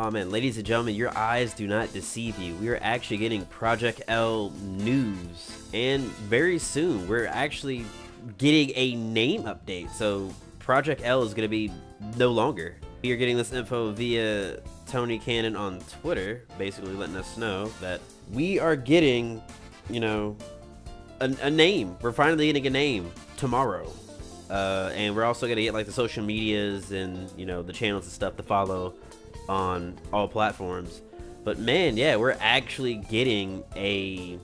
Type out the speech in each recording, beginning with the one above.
Oh man, ladies and gentlemen, your eyes do not deceive you. We are actually getting Project L news. And very soon, we're actually getting a name update. So Project L is going to be no longer. We are getting this info via Tony Cannon on Twitter, basically letting us know that we are getting, you know, a, a name. We're finally getting a name tomorrow. Uh, and we're also gonna get like the social medias and you know the channels and stuff to follow on all platforms. But man, yeah, we're actually getting a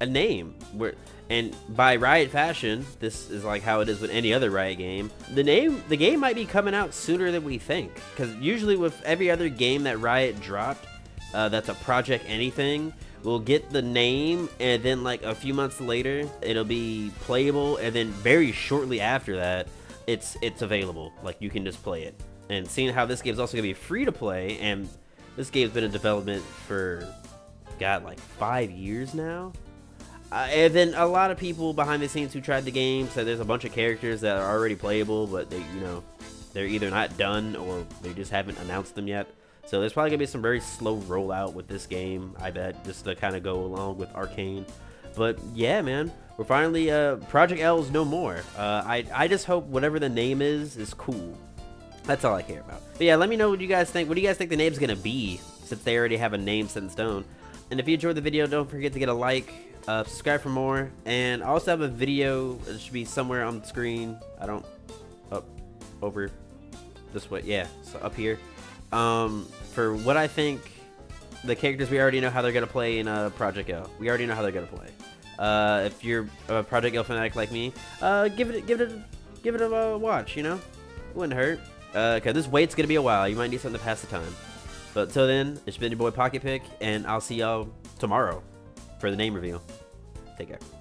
a name. We're and by Riot fashion, this is like how it is with any other Riot game. The name, the game might be coming out sooner than we think. Because usually with every other game that Riot dropped, uh, that's a project anything, we'll get the name and then like a few months later it'll be playable and then very shortly after that it's it's available. Like you can just play it. And seeing how this game's also gonna be free to play and this game's been in development for god like five years now. Uh, and then a lot of people behind the scenes who tried the game said there's a bunch of characters that are already playable but they you know they're either not done or they just haven't announced them yet so there's probably gonna be some very slow rollout with this game, I bet, just to kind of go along with Arcane. But yeah, man, we're finally uh, Project L is no more. Uh, I I just hope whatever the name is is cool. That's all I care about. But yeah, let me know what you guys think. What do you guys think the name's gonna be? Since they already have a name set in stone. And if you enjoyed the video, don't forget to get a like, uh, subscribe for more, and I also have a video. It should be somewhere on the screen. I don't up over this way. Yeah, so up here um, for what I think the characters we already know how they're gonna play in uh, Project L. We already know how they're gonna play. Uh, if you're a Project L fanatic like me, uh, give it give it a, give it a watch. You know, it wouldn't hurt. Uh, cause this wait's gonna be a while. You might need something to pass the time. But till then, it's been your boy Pocket Pick, and I'll see y'all tomorrow for the name reveal. Take care.